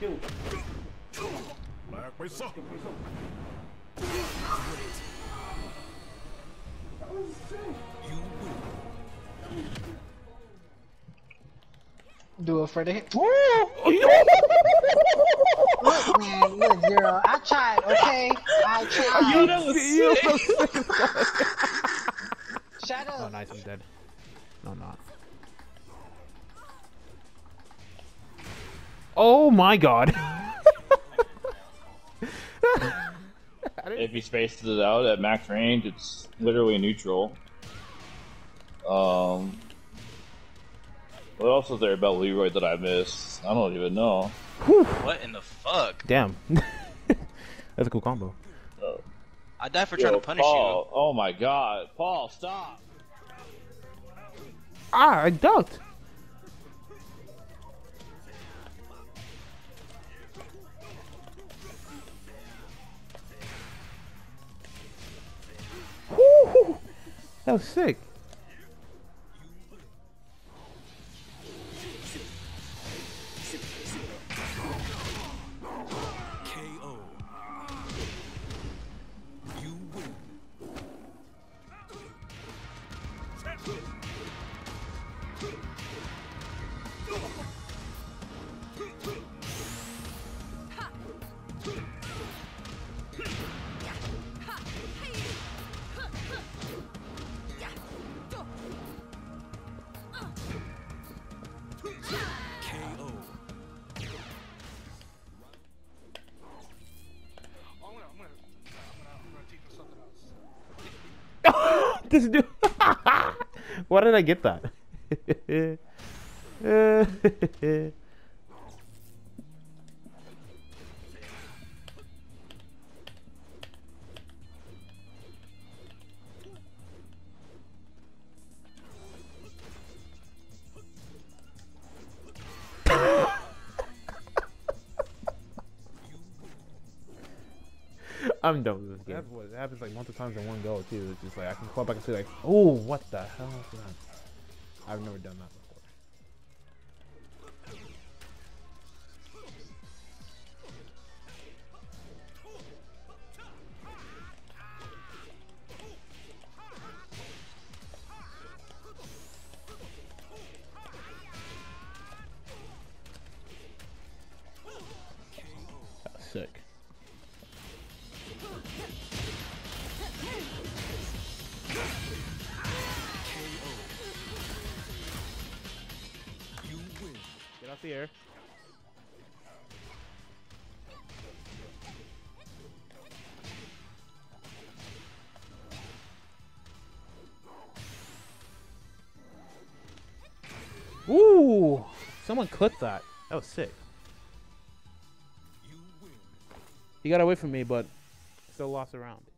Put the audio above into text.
killed. You. Do it for the hit. look, man. I tried, okay? I tried. You that was sick. Oh, nice, I'm dead. Oh my god. If he spaces it out at max range, it's literally neutral. Um, what else is there about Leroy that I missed? I don't even know. What in the fuck? Damn. That's a cool combo. I died for trying to punish Paul, Oh my god, Paul, stop! Ah, I ducked. That was sick. This dude. Why did I get that? Uh, I'm done with this game. That's what it happens like multiple times in one go too. It's just like I can call back and say like, oh, what the hell is that? I've never done that before. That sick. Get off the air. Ooh! Someone clipped that. That was sick. He got away from me, but still lost a round.